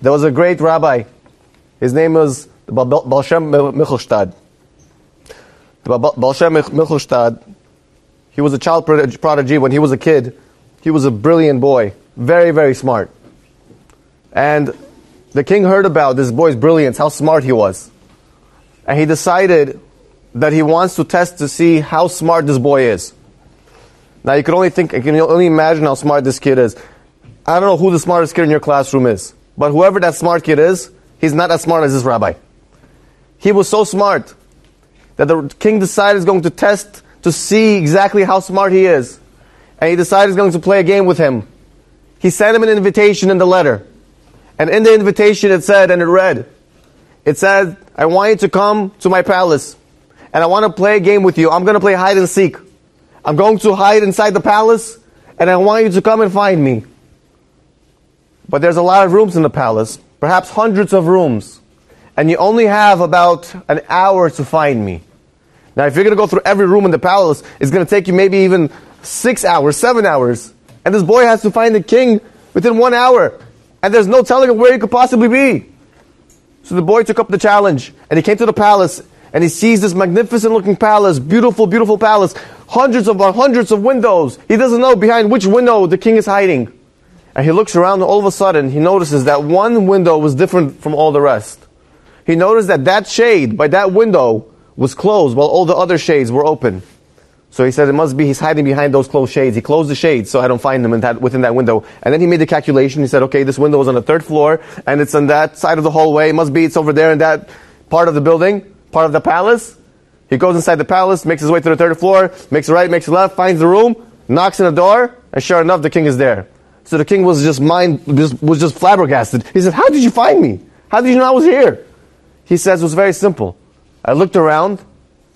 There was a great rabbi. His name was Baal Shem Michelstadt. The Baal Shem Michelstadt, he was a child prodigy when he was a kid. He was a brilliant boy, very, very smart. And the king heard about this boy's brilliance, how smart he was. And he decided that he wants to test to see how smart this boy is. Now you can only think, you can only imagine how smart this kid is. I don't know who the smartest kid in your classroom is, but whoever that smart kid is, he's not as smart as this rabbi. He was so smart that the king decided he's going to test to see exactly how smart he is. And he decided he's going to play a game with him. He sent him an invitation in the letter. And in the invitation it said, and it read, it said, I want you to come to my palace. And I want to play a game with you. I'm going to play hide and seek. I'm going to hide inside the palace. And I want you to come and find me. But there's a lot of rooms in the palace. Perhaps hundreds of rooms. And you only have about an hour to find me. Now, if you're going to go through every room in the palace, it's going to take you maybe even six hours, seven hours. And this boy has to find the king within one hour. And there's no telling of where he could possibly be. So the boy took up the challenge and he came to the palace and he sees this magnificent looking palace, beautiful, beautiful palace, hundreds of hundreds of windows. He doesn't know behind which window the king is hiding. And he looks around and all of a sudden he notices that one window was different from all the rest. He noticed that that shade by that window was closed while all the other shades were open. So he said it must be he's hiding behind those closed shades. He closed the shades so I don't find in that, within that window. And then he made the calculation. He said, okay, this window is on the third floor and it's on that side of the hallway. It must be it's over there in that part of the building, part of the palace. He goes inside the palace, makes his way to the third floor, makes a right, makes a left, finds the room, knocks on the door, and sure enough, the king is there. So the king was just mind, just, was just flabbergasted. He said, how did you find me? How did you know I was here? He says, it was very simple. I looked around,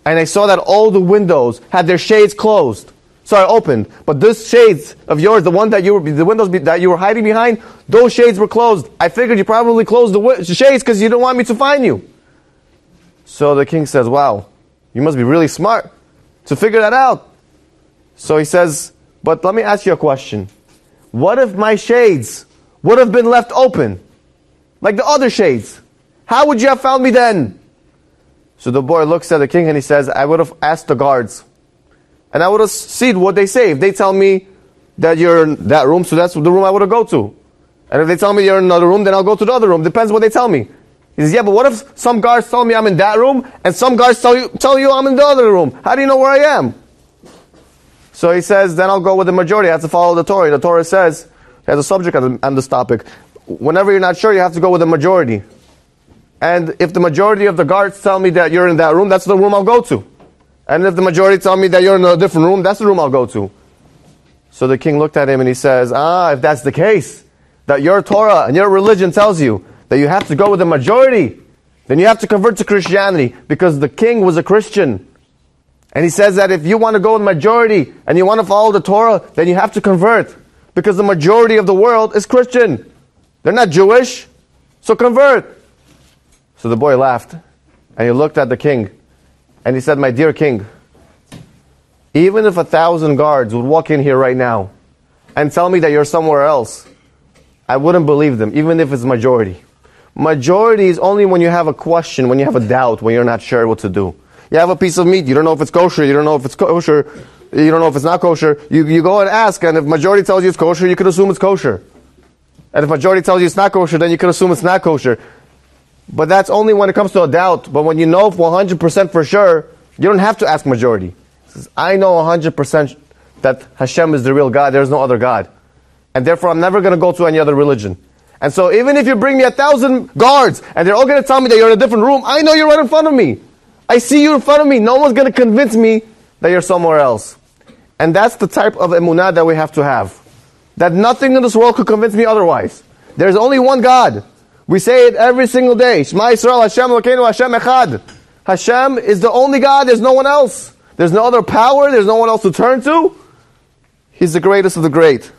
and I saw that all the windows had their shades closed. So I opened, but this shades of yours, the one that you were, the windows that you were hiding behind, those shades were closed. I figured you probably closed the shades because you didn't want me to find you. So the king says, wow, you must be really smart to figure that out. So he says, but let me ask you a question. What if my shades would have been left open? Like the other shades? How would you have found me then? So the boy looks at the king and he says, I would have asked the guards. And I would have seen what they say. If they tell me that you're in that room, so that's the room I would have go to. And if they tell me you're in another room, then I'll go to the other room. Depends what they tell me. He says, yeah, but what if some guards tell me I'm in that room, and some guards tell you, tell you I'm in the other room? How do you know where I am? So he says, then I'll go with the majority. I have to follow the Torah. The Torah says, has a subject on this topic. Whenever you're not sure, you have to go with the majority. And if the majority of the guards tell me that you're in that room, that's the room I'll go to. And if the majority tell me that you're in a different room, that's the room I'll go to. So the king looked at him and he says, Ah, if that's the case, that your Torah and your religion tells you that you have to go with the majority, then you have to convert to Christianity because the king was a Christian. And he says that if you want to go with majority and you want to follow the Torah, then you have to convert because the majority of the world is Christian. They're not Jewish. So convert. So the boy laughed and he looked at the king and he said, My dear king, even if a thousand guards would walk in here right now and tell me that you're somewhere else, I wouldn't believe them, even if it's majority. Majority is only when you have a question, when you have a doubt, when you're not sure what to do. You have a piece of meat, you don't know if it's kosher, you don't know if it's kosher, you don't know if it's not kosher. You, you go and ask, and if majority tells you it's kosher, you can assume it's kosher. And if majority tells you it's not kosher, then you can assume it's not kosher. But that's only when it comes to a doubt. But when you know 100% for sure, you don't have to ask majority. Says, I know 100% that Hashem is the real God. There is no other God. And therefore, I'm never going to go to any other religion. And so, even if you bring me a thousand guards and they're all going to tell me that you're in a different room, I know you're right in front of me. I see you in front of me. No one's going to convince me that you're somewhere else. And that's the type of emunah that we have to have. That nothing in this world could convince me otherwise. There's only one God. We say it every single day. Shema Yisrael, Hashem Elokeinu, Hashem Echad. Hashem is the only God. There's no one else. There's no other power. There's no one else to turn to. He's the greatest of the great.